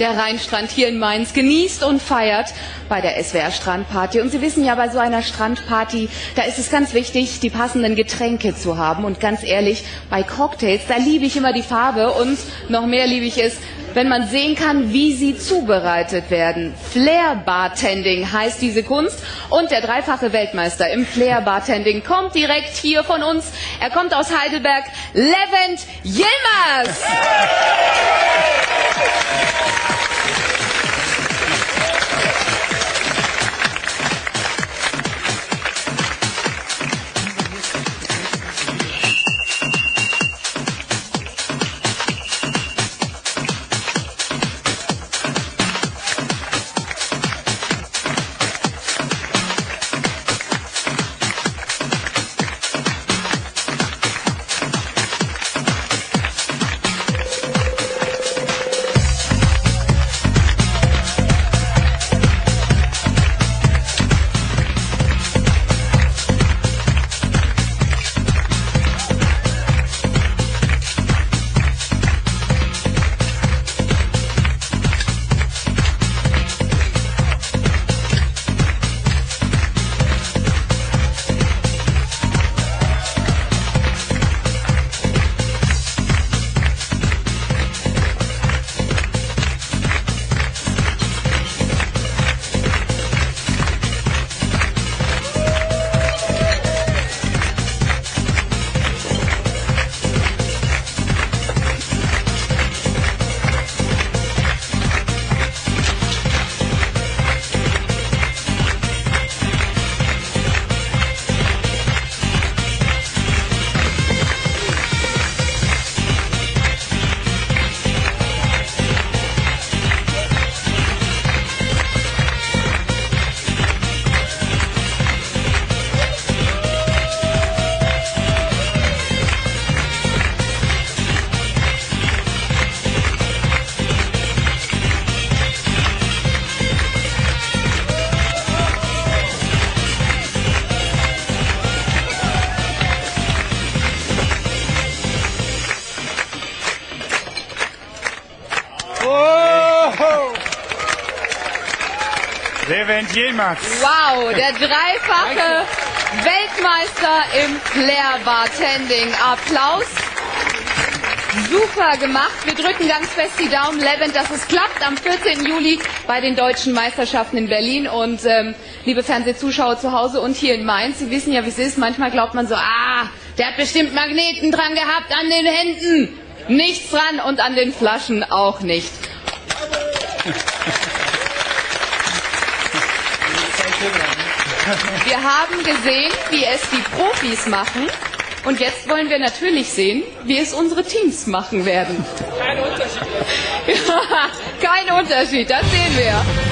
der Rheinstrand hier in Mainz genießt und feiert bei der SWR Strandparty. Und Sie wissen ja, bei so einer Strandparty, da ist es ganz wichtig, die passenden Getränke zu haben. Und ganz ehrlich, bei Cocktails, da liebe ich immer die Farbe und noch mehr liebe ich es, wenn man sehen kann, wie sie zubereitet werden. Flair Bartending heißt diese Kunst und der dreifache Weltmeister im Flair Bartending kommt direkt hier von uns. Er kommt aus Heidelberg, Levent Yilmaz. Levent Yilmaz. Wow, der dreifache Weltmeister im Flair Bartending. Applaus. Super gemacht. Wir drücken ganz fest die Daumen, Levent, dass es klappt am 14. Juli bei den deutschen Meisterschaften in Berlin. Und ähm, liebe Fernsehzuschauer zu Hause und hier in Mainz, Sie wissen ja, wie es ist. Manchmal glaubt man so, ah, der hat bestimmt Magneten dran gehabt an den Händen. Nichts dran und an den Flaschen auch nicht. Wir haben gesehen, wie es die Profis machen. Und jetzt wollen wir natürlich sehen, wie es unsere Teams machen werden. Kein Unterschied. Kein Unterschied, das sehen wir.